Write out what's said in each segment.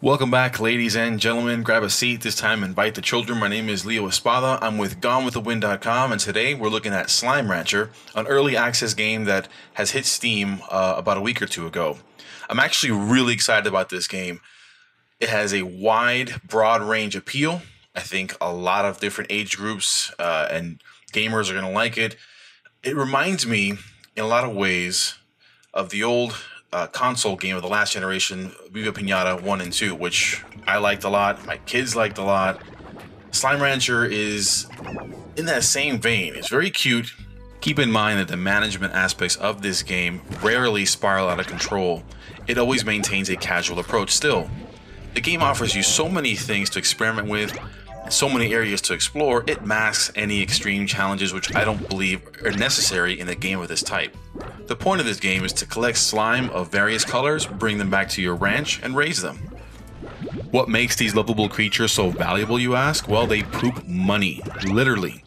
Welcome back, ladies and gentlemen. Grab a seat, this time invite the children. My name is Leo Espada. I'm with GoneWithTheWin.com, and today we're looking at Slime Rancher, an early access game that has hit Steam uh, about a week or two ago. I'm actually really excited about this game. It has a wide, broad range appeal. I think a lot of different age groups uh, and gamers are going to like it. It reminds me, in a lot of ways, of the old uh, console game of the last generation, Viva Piñata 1 and 2, which I liked a lot, my kids liked a lot. Slime Rancher is in that same vein. It's very cute. Keep in mind that the management aspects of this game rarely spiral out of control. It always maintains a casual approach still. The game offers you so many things to experiment with, and so many areas to explore, it masks any extreme challenges which I don't believe are necessary in a game of this type. The point of this game is to collect slime of various colors, bring them back to your ranch, and raise them. What makes these lovable creatures so valuable, you ask? Well, they poop money, literally.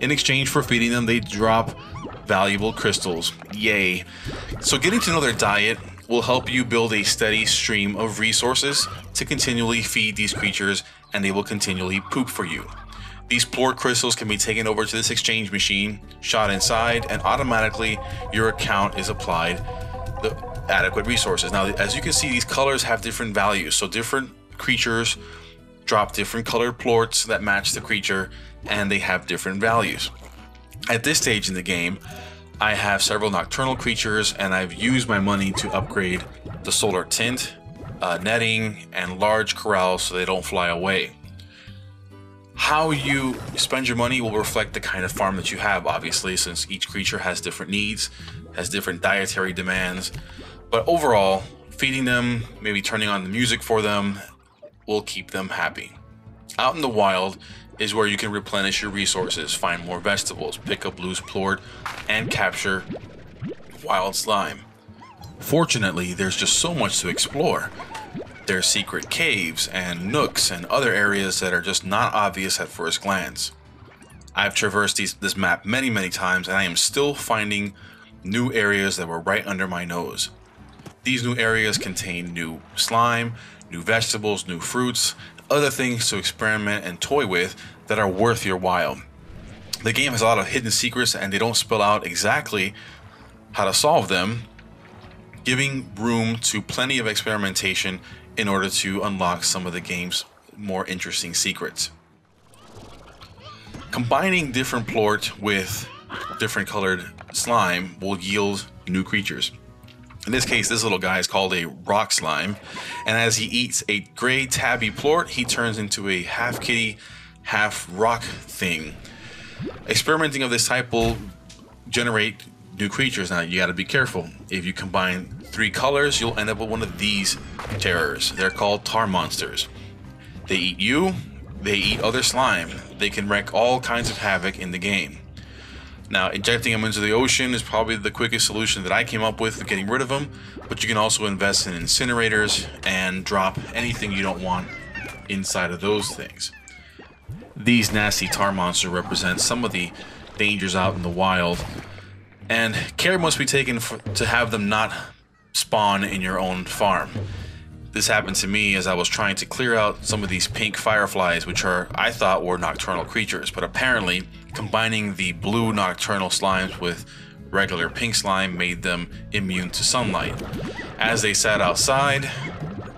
In exchange for feeding them, they drop valuable crystals. Yay. So getting to know their diet will help you build a steady stream of resources to continually feed these creatures and they will continually poop for you. These plort crystals can be taken over to this exchange machine, shot inside, and automatically your account is applied the adequate resources. Now, as you can see, these colors have different values. So different creatures drop different colored plorts that match the creature, and they have different values. At this stage in the game, I have several nocturnal creatures, and I've used my money to upgrade the solar tint, uh, netting, and large corrals so they don't fly away how you spend your money will reflect the kind of farm that you have, obviously, since each creature has different needs, has different dietary demands. But overall, feeding them, maybe turning on the music for them, will keep them happy. Out in the wild is where you can replenish your resources, find more vegetables, pick up loose plort, and capture wild slime. Fortunately, there's just so much to explore there's secret caves and nooks and other areas that are just not obvious at first glance. I've traversed these, this map many, many times and I am still finding new areas that were right under my nose. These new areas contain new slime, new vegetables, new fruits, other things to experiment and toy with that are worth your while. The game has a lot of hidden secrets and they don't spell out exactly how to solve them, giving room to plenty of experimentation in order to unlock some of the game's more interesting secrets. Combining different plort with different colored slime will yield new creatures. In this case, this little guy is called a rock slime, and as he eats a gray tabby plort, he turns into a half kitty, half rock thing. Experimenting of this type will generate new creatures. Now, you gotta be careful. If you combine three colors, you'll end up with one of these terrors. They're called tar monsters. They eat you, they eat other slime. They can wreak all kinds of havoc in the game. Now, injecting them into the ocean is probably the quickest solution that I came up with for getting rid of them, but you can also invest in incinerators and drop anything you don't want inside of those things. These nasty tar monsters represent some of the dangers out in the wild, and care must be taken for, to have them not spawn in your own farm. This happened to me as I was trying to clear out some of these pink fireflies, which are I thought were nocturnal creatures, but apparently combining the blue nocturnal slimes with regular pink slime made them immune to sunlight. As they sat outside,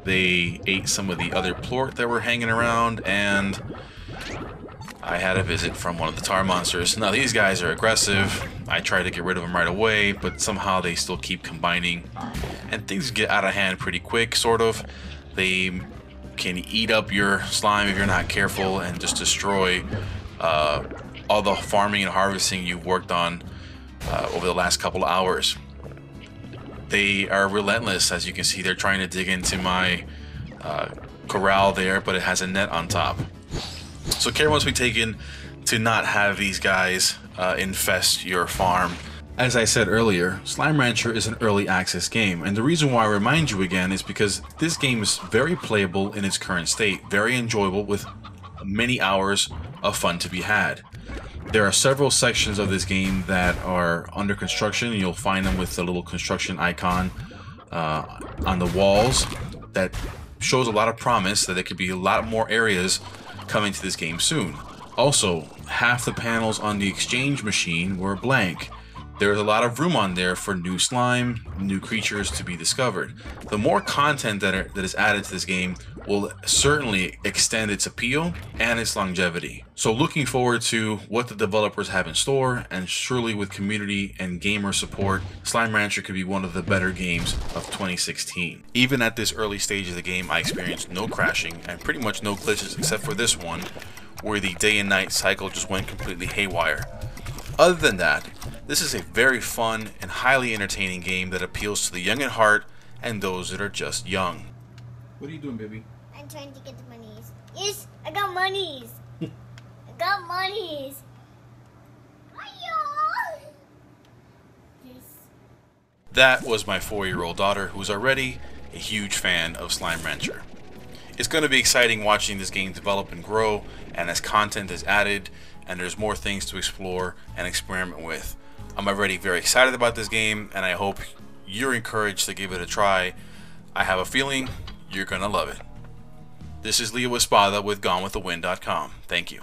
they ate some of the other plort that were hanging around, and I had a visit from one of the tar monsters. Now these guys are aggressive. I try to get rid of them right away, but somehow they still keep combining. And things get out of hand pretty quick, sort of. They can eat up your slime if you're not careful and just destroy uh, all the farming and harvesting you've worked on uh, over the last couple of hours. They are relentless, as you can see. They're trying to dig into my uh, corral there, but it has a net on top. So care must be taken to not have these guys uh, infest your farm. As I said earlier, Slime Rancher is an early access game, and the reason why I remind you again is because this game is very playable in its current state, very enjoyable with many hours of fun to be had. There are several sections of this game that are under construction, and you'll find them with the little construction icon uh, on the walls that shows a lot of promise that there could be a lot more areas coming to this game soon. Also, half the panels on the exchange machine were blank. There's a lot of room on there for new slime, new creatures to be discovered. The more content that, are, that is added to this game will certainly extend its appeal and its longevity. So looking forward to what the developers have in store and surely with community and gamer support, Slime Rancher could be one of the better games of 2016. Even at this early stage of the game, I experienced no crashing and pretty much no glitches except for this one where the day and night cycle just went completely haywire. Other than that, this is a very fun and highly entertaining game that appeals to the young at heart and those that are just young. What are you doing, baby? I'm trying to get the monies. Yes, I got monies. I got monies. That was my four year old daughter, who's already a huge fan of Slime Rancher. It's going to be exciting watching this game develop and grow, and as content is added, and there's more things to explore and experiment with. I'm already very excited about this game, and I hope you're encouraged to give it a try. I have a feeling you're going to love it. This is Leo Espada with GoneWithTheWin.com. Thank you.